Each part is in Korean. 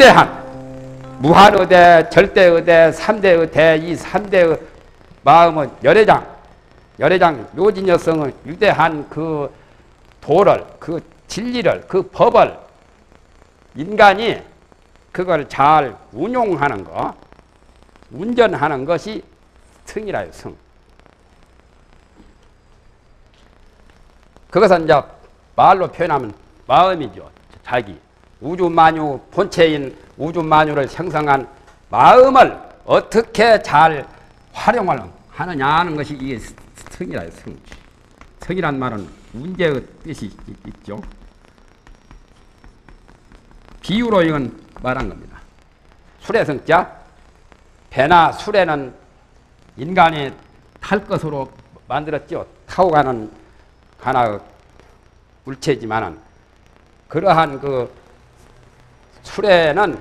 그 위대한 무한의대, 절대의대, 삼대의대 이 삼대의 마음은 열애장, 열애장 묘진 여성은 위대한 그 도를, 그 진리를, 그 법을 인간이 그걸 잘 운용하는 거, 운전하는 것이 성이라요, 성. 그것은 이제 말로 표현하면 마음이죠. 자기. 우주 만유 본체인 우주 만유를 형성한 마음을 어떻게 잘 활용을 하느냐 하는 것이 이게 성이라요, 성. 성이란 말은 문제의 뜻이 있죠. 비유로 이건 말한 겁니다. 술의 성자, 배나 술에는 인간이 탈 것으로 만들었죠. 타고 가는 하나 물체지만은 그러한 그 술에는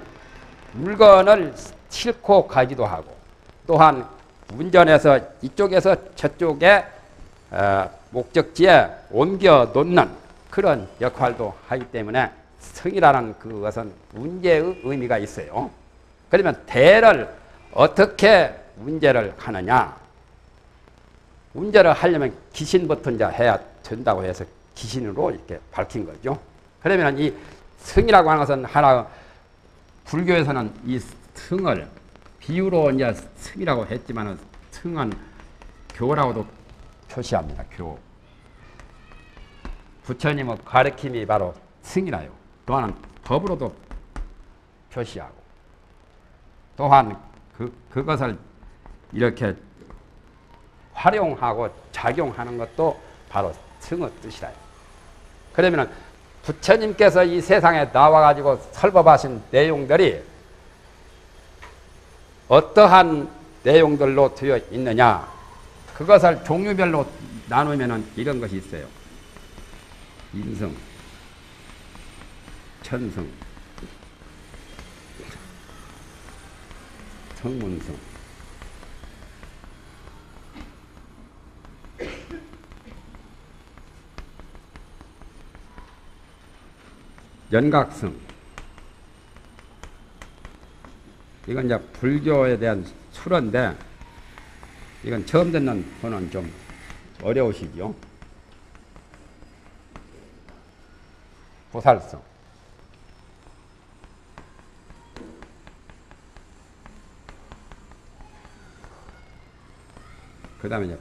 물건을 싣고 가기도 하고 또한 운전해서 이쪽에서 저쪽에 어, 목적지에 옮겨 놓는 그런 역할도 하기 때문에 성이라는 그것은 문제의 의미가 있어요. 그러면 대를 어떻게 문제를 하느냐? 문제를 하려면 귀신부터 이제 해야 된다고 해서 귀신으로 이렇게 밝힌 거죠. 그러면 이 성이라고 하는 것은 하나 불교에서는 이 성을 비유로 이제 성이라고 했지만은 성은 교라고도 표시합니다. 교. 부처님의 가르침이 바로 성이라요. 또한 법으로도 표시하고 또한 그, 그것을 이렇게 활용하고 작용하는 것도 바로 성의 뜻이다. 그러면 부처님께서 이 세상에 나와가지고 설법하신 내용들이 어떠한 내용들로 되어 있느냐 그것을 종류별로 나누면 이런 것이 있어요. 인성, 천성, 성문성, 연각성. 이건 이제 불교에 대한 수로인데, 이건 처음 듣는 분은 좀 어려우시죠? 보살성. 그 다음에 이제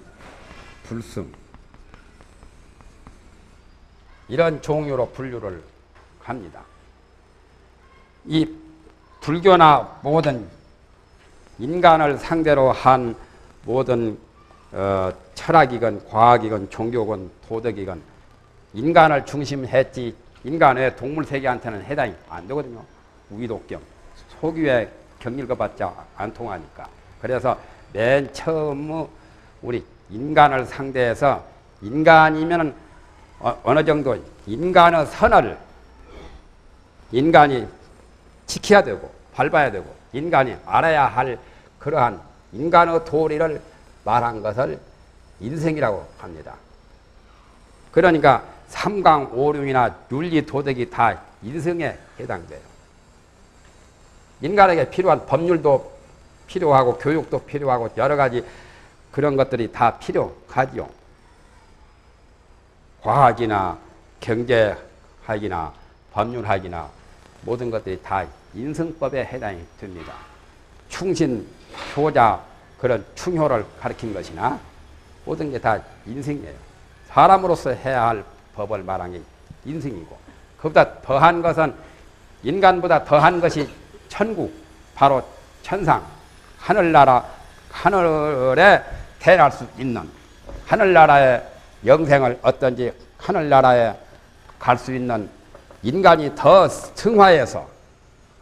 불성. 이런 종류로 분류를 합니다. 이 불교나 모든 인간을 상대로 한 모든 어, 철학이건 과학이건 종교건 도덕이건 인간을 중심했지 인간의 동물 세계한테는 해당이 안 되거든요. 위독경 소규의 경 읽어봤자 안 통하니까. 그래서 맨 처음 우리 인간을 상대해서 인간이면 어, 어느 정도 인간의 선을 인간이 지켜야 되고 밟아야 되고 인간이 알아야 할 그러한 인간의 도리를 말한 것을 인생이라고 합니다. 그러니까 삼강 오륜이나 윤리 도덕이 다 인성에 해당돼요. 인간에게 필요한 법률도 필요하고 교육도 필요하고 여러 가지 그런 것들이 다 필요하지요. 과학이나 경제학이나 법률학이나 모든 것들이 다 인성법에 해당이 됩니다. 충신, 효자, 그런 충효를 가리킨 것이나 모든 게 다 인생이에요. 사람으로서 해야 할 법을 말한 게 인생이고, 그보다 더한 것은 인간보다 더한 것이 천국, 바로 천상, 하늘나라, 하늘에 태어날 수 있는 하늘나라의 영생을 어떤지 하늘나라에 갈 수 있는 인간이 더 승화해서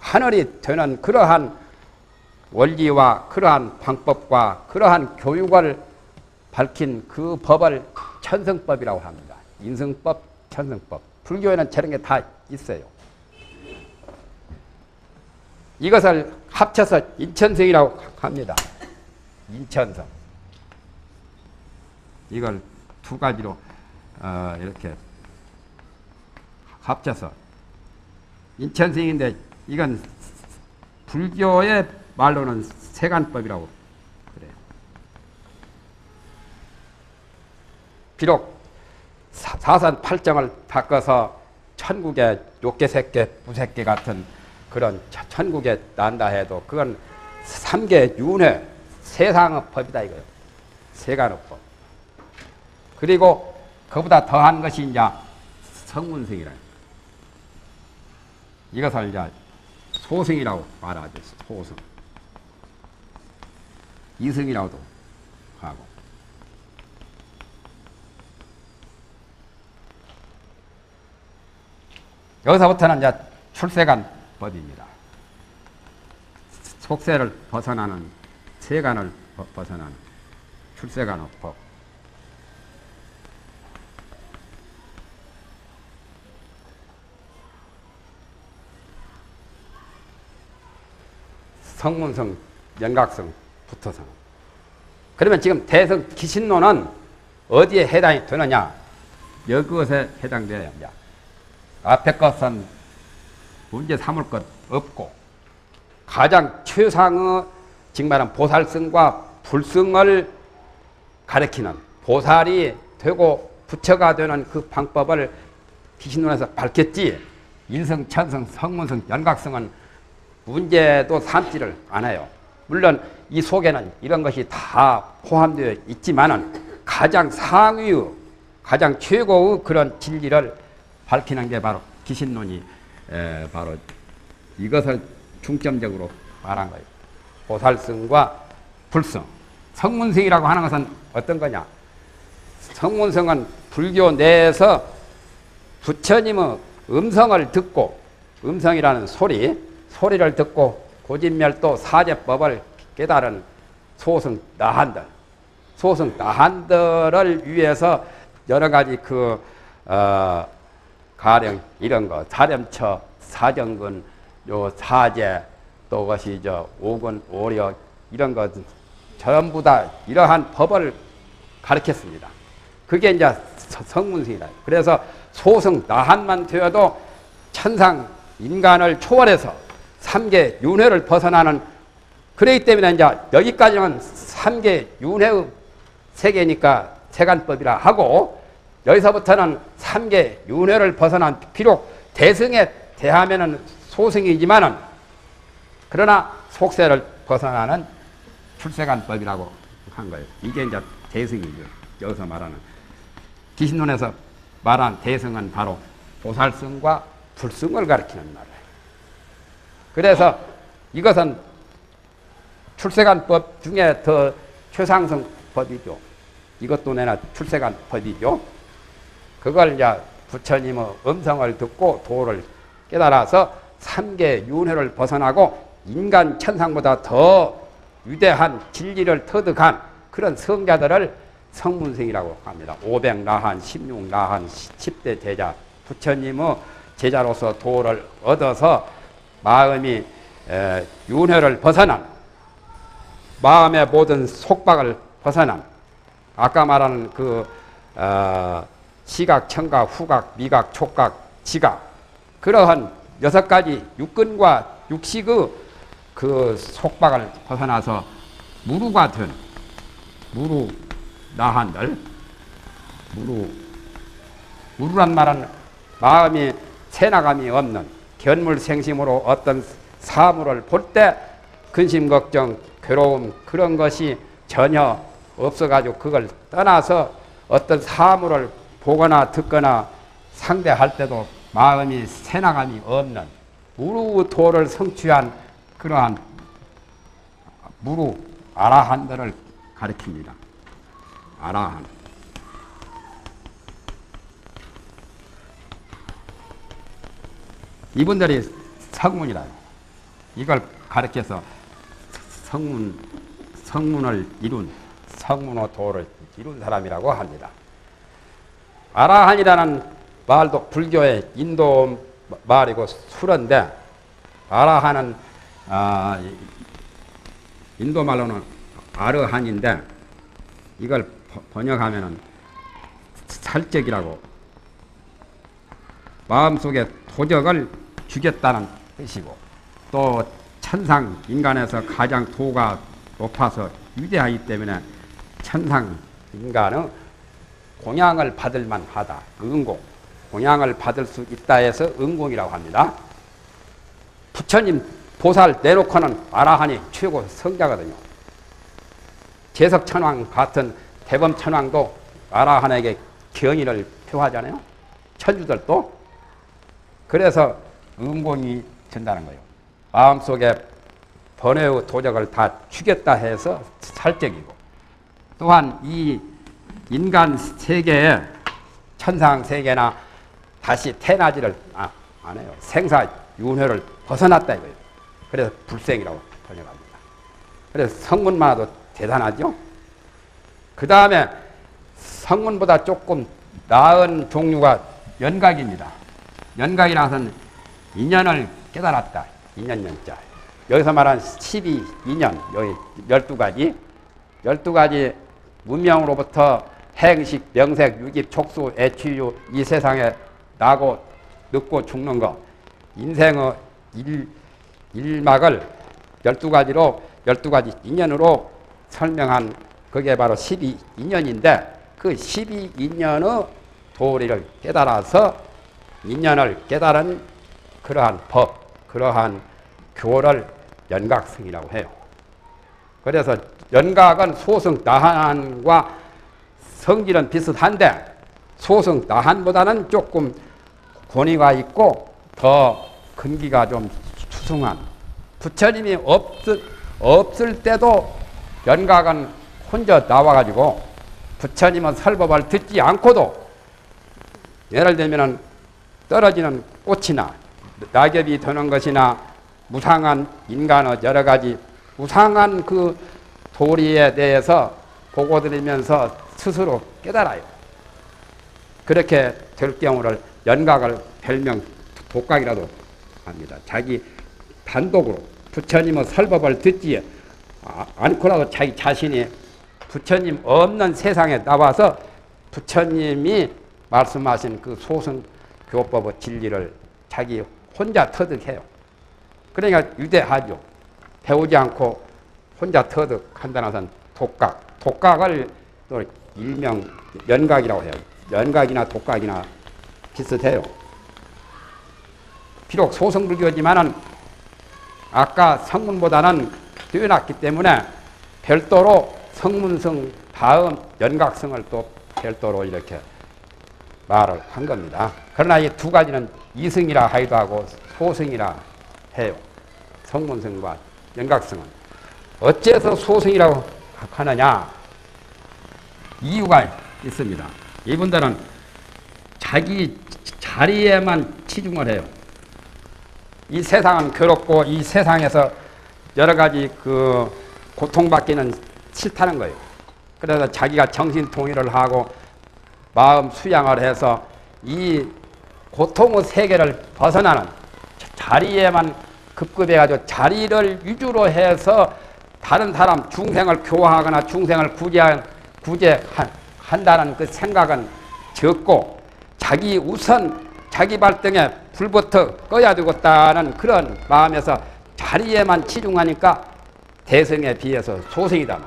하늘이 되는 그러한 원리와 그러한 방법과 그러한 교육을 밝힌 그 법을 천성법이라고 합니다. 인성법, 천성법. 불교에는 저런 게 다 있어요. 이것을 합쳐서 인천성이라고 합니다. 인천성. 이걸 두 가지로 어, 이렇게 합쳐서 인천성인데 이건 불교의 말로는 세간법이라고 그래요. 비록 사- 사선 팔정을 바꿔서 천국의 욕계색계 부색계 같은 그런 천- 천국에 난다 해도 그건 삼계 윤회 세상의 법이다 이거예요. 세간의 법. 그리고 그보다 더한 것이 이제 성문성이라. 이것을 이제 소승이라고 말하죠. 소승. 이승이라고도 하고. 여기서부터는 이제 출세간 법입니다. 속세를 벗어나는 세간을 벗- 벗어나는 출세간의 법. 성문성, 연각성, 붙어성. 그러면 지금 대성 기신론은 어디에 해당이 되느냐? 여것에 해당돼야 합니다. 앞에 것은 문제 삼을 것 없고 가장 최상의 정말은 보살성과 불성을 가리키는 보살이 되고 부처가 되는 그 방법을 기신론에서 밝혔지 일성, 천성, 성문성, 연각성은 문제도 삼지를 않아요. 물론 이 속에는 이런 것이 다 포함되어 있지만은 가장 상위의 가장 최고의 그런 진리를 밝히는 게 바로 기신론이 에, 바로 이것을 중점적으로 말한 거예요. 보살성과 불성. 성문성이라고 하는 것은 어떤 거냐? 성문성은 불교 내에서 부처님의 음성을 듣고 음성이라는 소리, 소리를 듣고 고진멸도 사제법을 깨달은 소승 나한들, 소승 나한들을 위해서 여러 가지 그 어, 가령 이런 거 사렴처, 사정근, 요 사제 또 것이 저 오근, 오력 이런 것 전부 다 이러한 법을 가르쳤습니다. 그게 이제 서- 성문승이다. 그래서 소승 나한만 되어도 천상 인간을 초월해서 삼계 윤회를 벗어나는 그러기 때문에 이제 여기까지는 삼계 윤회의 세계니까 세간법이라 하고 여기서부터는 삼계 윤회를 벗어난 비록 대승에 대하면은 소승이지만은 그러나 속세를 벗어나는 출세간법이라고 한 거예요. 이게 이제 대승이죠. 여기서 말하는 기신론에서 말한 대승은 바로 보살승과 불승을 가리키는 말이에요. 그래서 이것은 출세간법 중에 더 최상승 법이죠. 이것도 내나 출세간 법이죠. 그걸 이제 부처님의 음성을 듣고 도를 깨달아서 삼계 윤회를 벗어나고 인간 천상보다 더 위대한 진리를 터득한 그런 성자들을 성문생이라고 합니다. 500나한, 16나한, 10대 제자, 부처님의 제자로서 도를 얻어서 마음이 에, 윤회를 벗어난 마음의 모든 속박을 벗어난 아까 말하는 그 어, 시각, 청각, 후각, 미각, 촉각, 지각 그러한 여섯 가지 육근과 육식의 그 속박을 벗어나서 무루가 된 무루 나한들 무루 무루란 말은 마음이 세나감이 없는 견물생심으로 어떤 사물을 볼 때 근심 걱정 괴로움 그런 것이 전혀 없어가지고 그걸 떠나서 어떤 사물을 보거나 듣거나 상대할 때도 마음이 세나감이 없는 무루도를 성취한 그러한 무루 아라한들을 가리킵니다. 아라한. 이분들이 성문이다. 이걸 가르쳐서 성문, 성문을 이룬 성문호 도를 이룬 사람이라고 합니다. 아라한이라는 말도 불교의 인도 말이고 수런데 아라한은 아, 인도 말로는 아르한인데 이걸 번역하면은 살적이라고 마음속에 도적을 죽였다는 뜻이고 또 천상 인간에서 가장 도가 높아서 위대하기 때문에 천상 인간은 공양을 받을 만하다. 은공. 공양을 받을 수 있다 해서 은공이라고 합니다. 부처님 보살 내놓고는 아라한이 최고 성자거든요. 제석천왕 같은 대범천왕도 아라한에게 경의를 표하잖아요. 천주들도. 그래서 은공이 된다는 거예요. 마음속에 번외의 도적을 다 죽였다 해서 살적이고 또한 이 인간 세계에 천상 세계나 다시 태어나지를 아, 안 해요. 생사 윤회를 벗어났다 이거예요. 그래서 불생이라고 번역합니다. 그래서 성문만 해도 대단하죠. 그 다음에 성문보다 조금 나은 종류가 연각입니다. 연각이라서는 인연을 깨달았다. 인연연자. 여기서 말한 12, 인연, 여기 12가지, 12가지 문명으로부터 행식, 명색, 유깁, 촉수, 애취유, 이 세상에 나고, 늙고 죽는 거, 인생의 일, 일막을 12가지로, 12가지 인연으로 설명한 그게 바로 12 인연인데, 그 12 인연의 도리를 깨달아서 인연을 깨달은 그러한 법, 그러한 교를 연각성이라고 해요. 그래서 연각은 소승 나한과 성질은 비슷한데 소승 나한보다는 조금 권위가 있고 더 근기가 좀 추승한 부처님이 없을, 없을 때도 연각은 혼자 나와가지고 부처님은 설법을 듣지 않고도 예를 들면 떨어지는 꽃이나 낙엽이 드는 것이나 무상한 인간의 여러 가지 무상한 그 도리에 대해서 보고 들으면서 스스로 깨달아요. 그렇게 될 경우를 연각을 별명 독각이라도 합니다. 자기 단독으로 부처님의 설법을 듣지 않고라도 자기 자신이 부처님 없는 세상에 나와서 부처님이 말씀하신 그 소승 교법의 진리를 자기 혼자 터득해요. 그러니까 유대하죠. 배우지 않고 혼자 터득한다는 것은 독각. 독각을 또 일명 연각이라고 해요. 연각이나 독각이나 비슷해요. 비록 소성불교지만은 아까 성문보다는 뛰어났기 때문에 별도로 성문성 다음 연각성을 또 별도로 이렇게 말을 한 겁니다. 그러나 이 두 가지는 이승이라 하기도 하고 소승이라 해요. 성문성과 연각성은. 어째서 소승이라고 하느냐? 이유가 있습니다. 이분들은 자기 자리에만 치중을 해요. 이 세상은 괴롭고 이 세상에서 여러 가지 그 고통받기는 싫다는 거예요. 그래서 자기가 정신 통일을 하고 마음 수양을 해서 이 고통의 세계를 벗어나는 자리에만 급급해가지고 자리를 위주로 해서 다른 사람 중생을 교화하거나 중생을 구제한, 구제한다는 그 생각은 적고 자기 우선 자기 발등에 불부터 꺼야 되겠다는 그런 마음에서 자리에만 치중하니까 대성에 비해서 소승이다.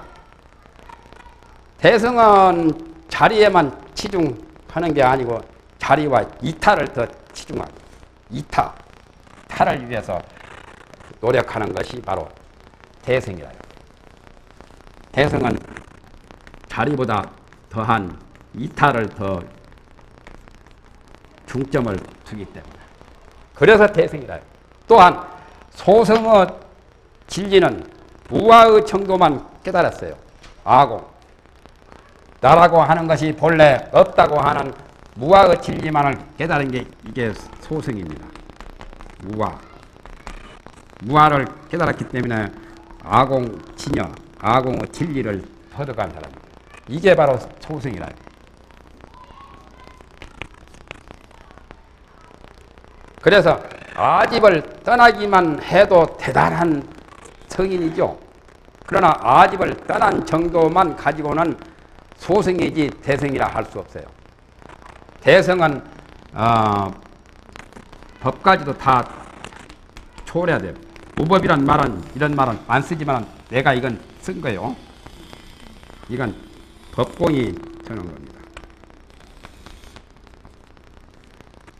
대성은 자리에만 치중하는 게 아니고 자리와 이타를 더 치중하고 이타, 타를 위해서 노력하는 것이 바로 대성이라요. 대성은 자리보다 더한 이타를 더 중점을 두기 때문에 그래서 대성이라요. 또한 소성의 진리는 무아의 정도만 깨달았어요. 아공. 나라고 하는 것이 본래 없다고 하는 무아의 진리만을 깨달은 게 이게 소성입니다. 무아. 무아를 깨달았기 때문에 아공 진여, 아공의 진리를 터득한 사람입니다. 이게 바로 소성이라. 그래서 아집을 떠나기만 해도 대단한 성인이죠. 그러나 아집을 떠난 정도만 가지고는 소성이지 대성이라 할 수 없어요. 대성은 어, 법까지도 다 초월해야 돼요. 무법이란 말은 이런 말은 안 쓰지만 내가 이건 쓴 거요. 이건 법공이 저는 겁니다.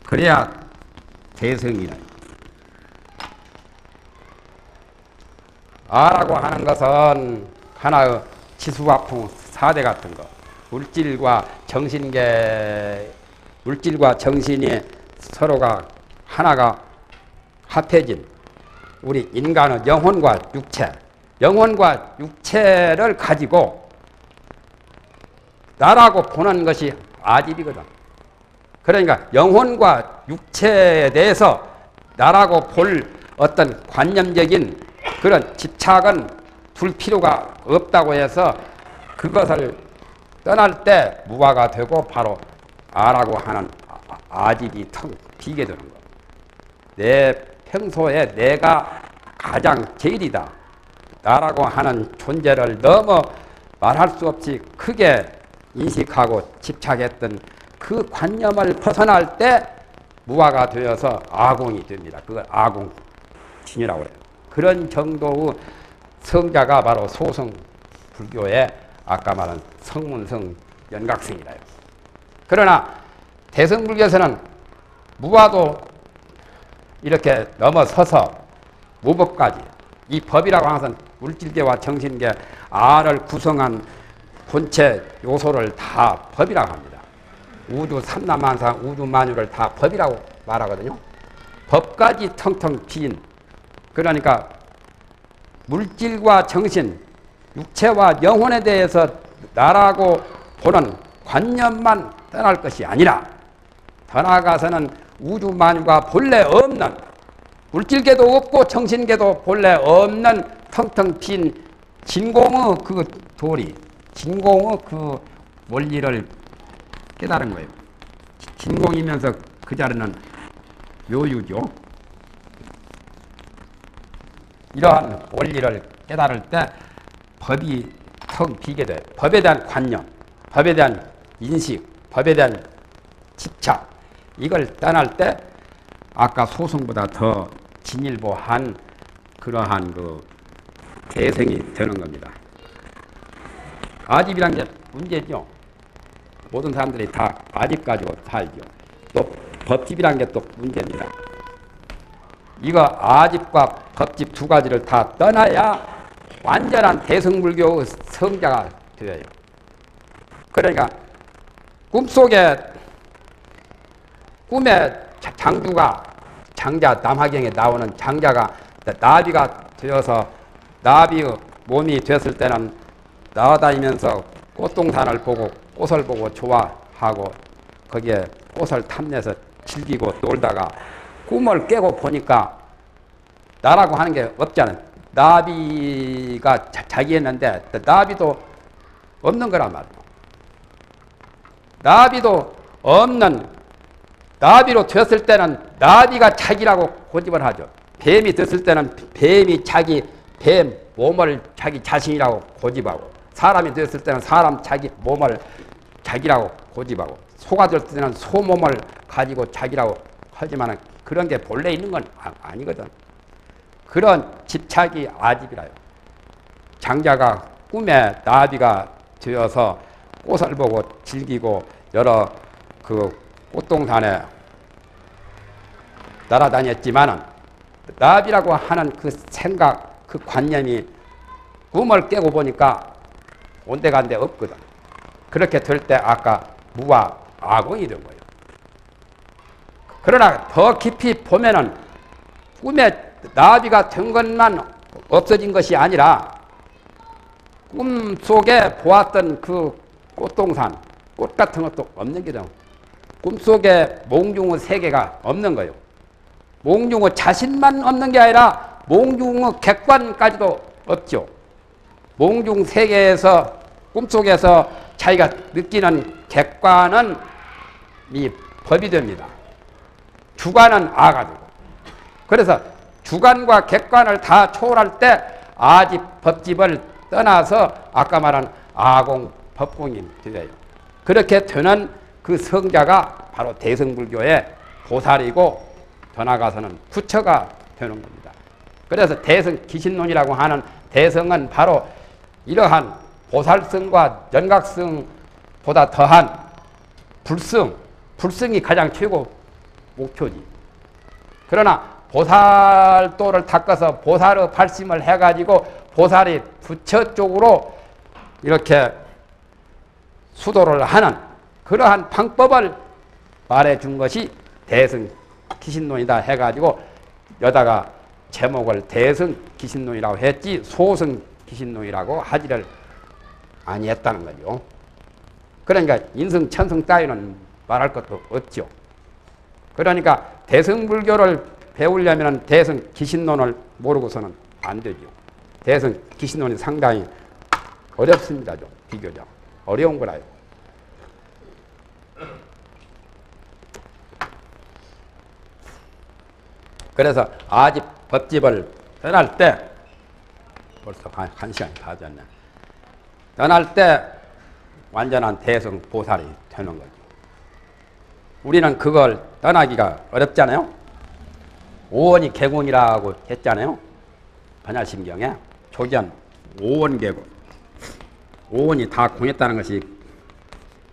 그래야 대성이라. 아라고 하는 것은 하나의 치수화풍 사대 같은 거. 물질과 정신계, 물질과 정신이 서로가 하나가 합해진 우리 인간의 영혼과 육체, 영혼과 육체를 가지고 나라고 보는 것이 아집이거든. 그러니까 영혼과 육체에 대해서 나라고 볼 어떤 관념적인 그런 집착은 둘 필요가 없다고 해서 그것을 떠날 때 무화가 되고 바로 아라고 하는 아집이 텅 비게 되는 거. 내 평소에 내가 가장 제일이다. 나라고 하는 존재를 너무 말할 수 없이 크게 인식하고 집착했던 그 관념을 벗어날 때 무화가 되어서 아공이 됩니다. 그걸 아공신이라고 해요. 그런 정도의 성자가 바로 소성 불교의 아까 말한 성문성 연각성이라요. 그러나 대성불교에서는 무화도 이렇게 넘어서서 무법까지 이 법이라고 것은 물질계와 정신계 알을 구성한 본체 요소를 다 법이라고 합니다. 우주 삼남한상 우주 만유를 다 법이라고 말하거든요. 법까지 텅텅 빈 그러니까 물질과 정신, 육체와 영혼에 대해서 나라고 보는 관념만 떠날 것이 아니라 더 나아가서는 우주 만유가 본래 없는 물질계도 없고 정신계도 본래 없는 텅텅 빈 진공의 그 도리, 진공의 그 원리를 깨달은 거예요. 진공이면서 그 자리는 묘유죠. 이러한 원리를 깨달을 때 법이 텅 비게 돼. 법에 대한 관념, 법에 대한 인식, 법에 대한 집착 이걸 떠날 때 아까 소송보다 더 진일보한 그러한 그 대생이 되는 겁니다. 아집이란 게 문제죠. 모든 사람들이 다 아집 가지고 살죠. 또 법집이란 게 또 문제입니다. 이거 아집과 법집 두 가지를 다 떠나야 완전한 대성불교의 성자가 되어요. 그러니까 꿈속에 꿈에 장주가 장자 남하경에 나오는 장자가 나비가 되어서 나비의 몸이 됐을 때는 나다니면서 꽃동산을 보고 꽃을 보고 좋아하고 거기에 꽃을 탐내서 즐기고 놀다가 꿈을 깨고 보니까 나라고 하는 게 없잖아요. 나비가 자기 했는데 나비도 없는 거란 말이에요. 나비도 없는 나비로 되었을 때는 나비가 자기라고 고집을 하죠. 뱀이 됐을 때는 뱀이 자기 뱀 몸을 자기 자신이라고 고집하고 사람이 되었을 때는 사람 자기 몸을 자기라고 고집하고 소가 될 때는 소 몸을 가지고 자기라고 하지만 그런 게 본래 있는 건 아, 니거든 그런 집착이 아집이라요. 장자가 꿈에 나비가 되어서 꽃을 보고 즐기고 여러 그 꽃동산에 날아다녔지만은 나비라고 하는 그 생각, 그 관념이 꿈을 깨고 보니까 온데간데 없거든. 그렇게 될 때 아까 무와 아공이 된 거예요. 그러나 더 깊이 보면은 꿈에 나비가 된 것만 없어진 것이 아니라 꿈 속에 보았던 그 꽃동산, 꽃 같은 것도 없는 게죠. 꿈속에 몽중의 세계가 없는 거예요. 몽중의 자신만 없는 게 아니라 몽중의 객관까지도 없죠. 몽중 세계에서 꿈속에서 자기가 느끼는 객관은 이 법이 됩니다. 주관은 아가 되고. 그래서 주관과 객관을 다 초월할 때 아집, 법집을 떠나서 아까 말한 아공, 되어요. 그렇게 되는 그 성자가 바로 대성불교의 보살이고 더 나아가서는 부처가 되는 겁니다. 그래서 대성 기신론이라고 하는 대성은 바로 이러한 보살성과 연각성보다 더한 불성, 불성이 가장 최고 목표지. 그러나 보살도를 닦아서 보살의 발심을 해가지고 보살이 부처 쪽으로 이렇게 수도를 하는 그러한 방법을 말해준 것이 대승 기신론이다 해가지고 여다가 제목을 대승 기신론이라고 했지 소승 기신론이라고 하지를 아니했다는 거죠. 그러니까 인성 천성 따위는 말할 것도 없죠. 그러니까 대승불교를 배우려면 대승 기신론을 모르고서는 안 되죠. 대승 기신론이 상당히 어렵습니다. 좀 비교적 어려운 거라요. 그래서 아집 법집을 떠날 때 벌써 한, 한 시간이 다 됐네. 떠날 때 완전한 대성 보살이 되는 거죠. 우리는 그걸 떠나기가 어렵잖아요. 오원이 개공이라고 했잖아요. 반야심경에 조견 오원 개공. 오원이 다 공했다는 것이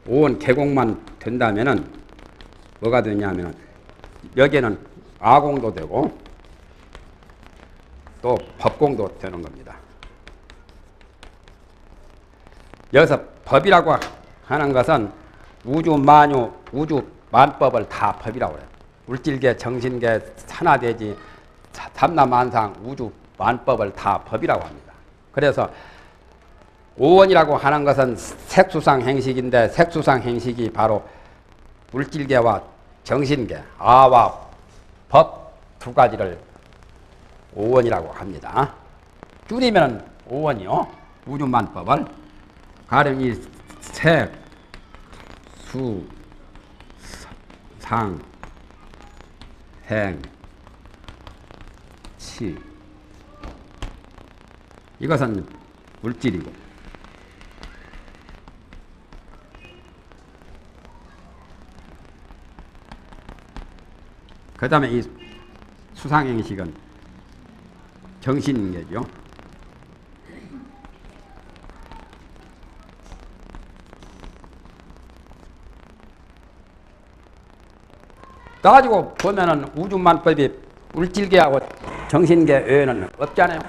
오원 개공만 된다면은 뭐가 되냐면 여기에는 아공도 되고 또 법공도 되는 겁니다. 여기서 법이라고 하는 것은 우주 만유, 우주 만법을 다 법이라고 그래요. 물질계, 정신계, 산화대지, 삼남만상, 우주 만법을 다 법이라고 합니다. 그래서 오원이라고 하는 것은 색수상 행식인데 색수상 행식이 바로 물질계와 정신계, 아와 법 두 가지를 오원이라고 합니다. 줄이면 오원이요. 우주만법을 가령 이 색, 수, 상, 행, 치 이것은 물질이고 그 다음에 이 수상행식은 정신계죠. 따지고 보면은 우주만법이 물질계하고 정신계 외에는 없잖아요.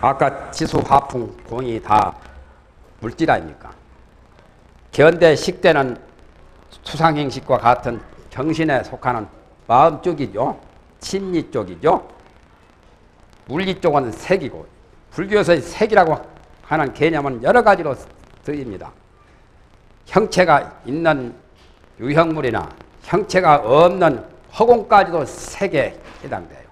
아까 지수, 화풍, 공이 다 물질 아닙니까? 현대 식대는 수상행식과 같은 정신에 속하는 마음 쪽이죠. 심리 쪽이죠. 물리 쪽은 색이고 불교에서의 색이라고 하는 개념은 여러 가지로 쓰입니다. 형체가 있는 유형물이나 형체가 없는 허공까지도 색에 해당돼요.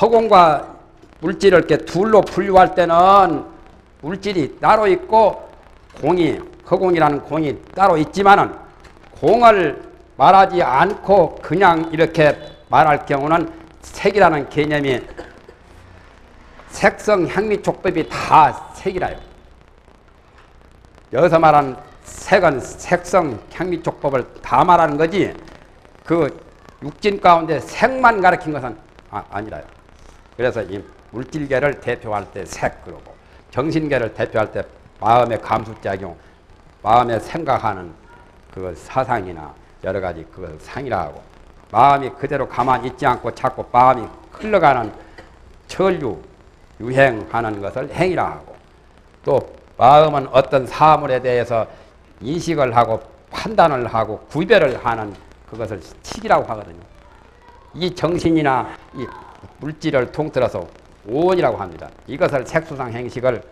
허공과 물질을 이렇게 둘로 분류할 때는 물질이 따로 있고 공이 허공이라는 공이 따로 있지만은 공을 말하지 않고 그냥 이렇게 말할 경우는 색이라는 개념이 색성 향미 촉법이 다 색이라요. 여기서 말하는 색은 색성 향미 촉법을 다 말하는 거지 그 육진 가운데 색만 가르친 것은 아, 니라요 그래서 이 물질계를 대표할 때 색 그러고 정신계를 대표할 때 마음의 감수작용, 마음의 생각하는 그 사상이나 여러 가지 그걸 상이라 하고 마음이 그대로 가만히 있지 않고 자꾸 마음이 흘러가는 천류 유행하는 것을 행이라 하고 또 마음은 어떤 사물에 대해서 인식을 하고 판단을 하고 구별을 하는 그것을 틱이라고 하거든요. 이 정신이나 이 물질을 통틀어서 오원이라고 합니다. 이것을 색수상 행식을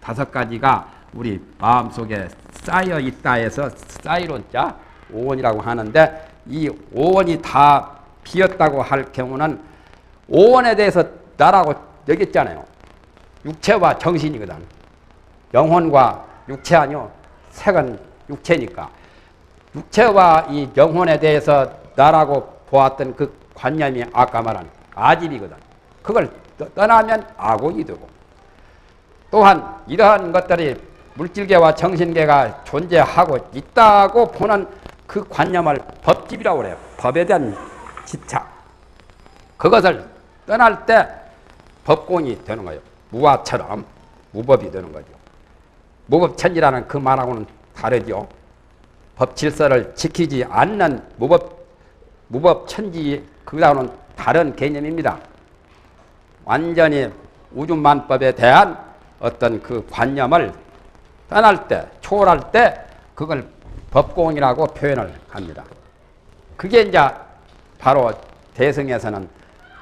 다섯 가지가 우리 마음속에 쌓여 있다 해서 쌓이론자 오원이라고 하는데 이 오원이 다 비었다고 할 경우는 오원에 대해서 나라고 여겼잖아요. 육체와 정신이거든. 영혼과 육체 아니요. 색은 육체니까. 육체와 이 영혼에 대해서 나라고 보았던 그 관념이 아까 말한 아집이거든. 그걸 떠나면 악원이 되고. 또한 이러한 것들이 물질계와 정신계가 존재하고 있다고 보는 그 관념을 법집이라고 그래요. 법에 대한 집착. 그것을 떠날 때 법공이 되는 거예요. 무화처럼 무법이 되는 거죠. 무법천지라는 그 말하고는 다르죠. 법 질서를 지키지 않는 무법 무법천지 그다음은 다른 개념입니다. 완전히 우주만법에 대한 어떤 그 관념을 떠날 때, 초월할 때 그걸 법공이라고 표현을 합니다. 그게 이제 바로 대승에서는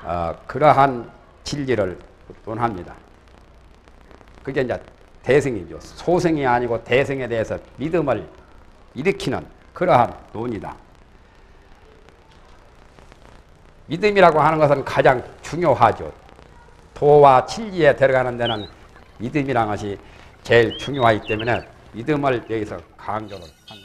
어, 그러한 진리를 논합니다. 그게 이제 대승이죠. 소승이 아니고 대승에 대해서 믿음을 일으키는 그러한 논이다. 믿음이라고 하는 것은 가장 중요하죠. 도와 진리에 들어가는 데는 믿음이라는 것이 제일 중요하기 때문에 믿음을 여기서 강조를 합니다.